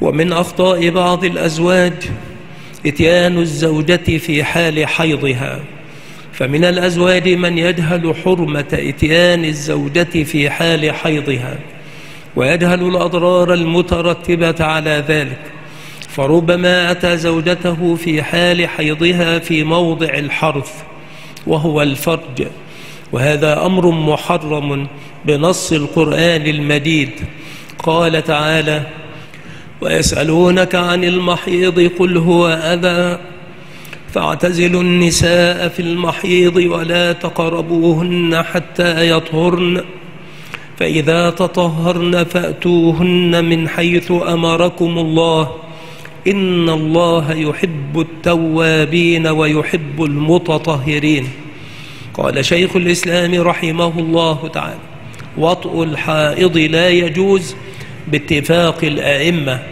ومن أخطاء بعض الأزواج إتيان الزوجة في حال حيضها. فمن الأزواج من يجهل حرمة إتيان الزوجة في حال حيضها ويجهل الأضرار المترتبة على ذلك. فربما أتى زوجته في حال حيضها في موضع الحرث وهو الفرج. وهذا أمر محرم بنص القرآن المجيد. قال تعالى ويسألونك عن المحيض قل هو أذى. فاعتزلوا النساء في المحيض ولا تقربوهن حتى يطهرن. فإذا تطهرن فأتوهن من حيث أمركم الله. إن الله يحب التوابين ويحب المتطهرين. قال شيخ الإسلام رحمه الله تعالى وطء الحائض لا يجوز باتفاق الآئمة.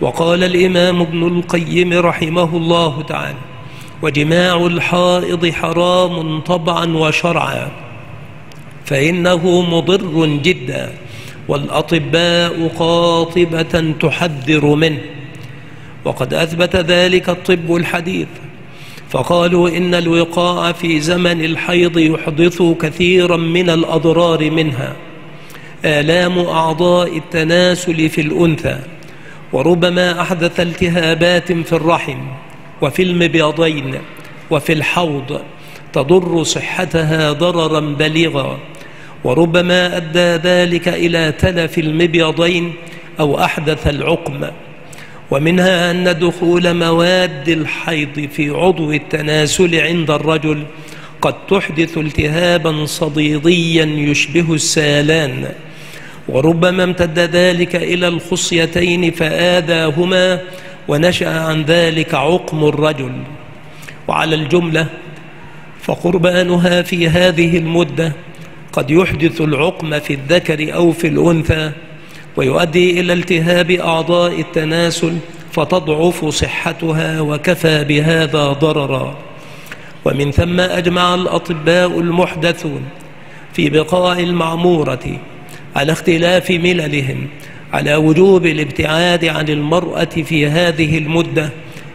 وقال الإمام ابن القيم رحمه الله تعالى وجماع الحائض حرام طبعا وشرعا فإنه مضر جدا والأطباء قاطبة تحذر منه. وقد أثبت ذلك الطب الحديث. فقالوا إن الوقاع في زمن الحيض يحدث كثيرا من الأضرار منها. آلام أعضاء التناسل في الأنثى وربما أحدث التهابات في الرحم وفي المبيضين وفي الحوض تضر صحتها ضررا بليغا وربما أدى ذلك إلى تلف المبيضين أو أحدث العقم. ومنها أن دخول مواد الحيض في عضو التناسل عند الرجل قد تحدث التهابا صديديا يشبه السالان. وربما امتد ذلك إلى الخصيتين فآذاهما ونشأ عن ذلك عقم الرجل. وعلى الجملة فقربانها في هذه المدة قد يحدث العقم في الذكر أو في الأنثى ويؤدي إلى التهاب أعضاء التناسل فتضعف صحتها وكفى بهذا ضررا. ومن ثم أجمع الأطباء المحدثون في بقاع المعمورة على اختلاف مللهم على وجوب الابتعاد عن المرأة في هذه المدة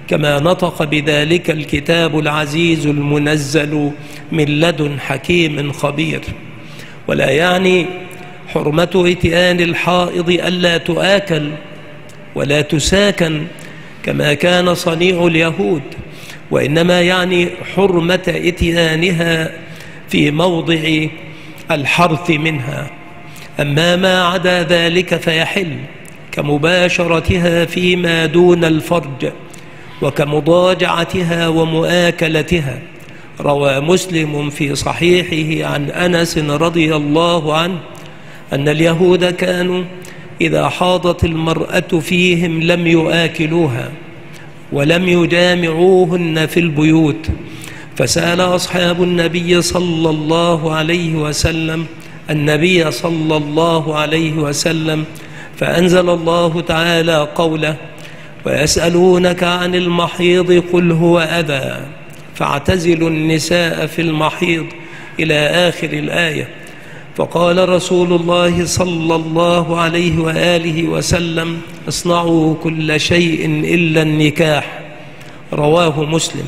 كما نطق بذلك الكتاب العزيز المنزل من لدن حكيم خبير. ولا يعني حرمة إتيان الحائض ألا تآكل ولا تساكن كما كان صنيع اليهود وإنما يعني حرمة إتيانها في موضع الحرث منها. أما ما عدا ذلك فيحل كمباشرتها فيما دون الفرج وكمضاجعتها ومؤاكلتها. روى مسلم في صحيحه عن أنس رضي الله عنه أن اليهود كانوا إذا حاضت المرأة فيهم لم يآكلوها ولم يجامعوهن في البيوت فسأل أصحاب النبي صلى الله عليه وسلم النبي صلى الله عليه وسلم فأنزل الله تعالى قوله ويسألونك عن المحيض قل هو أذى فاعتزلوا النساء في المحيض إلى آخر الآية. فقال رسول الله صلى الله عليه وآله وسلم اصنعوا كل شيء إلا النكاح. رواه مسلم.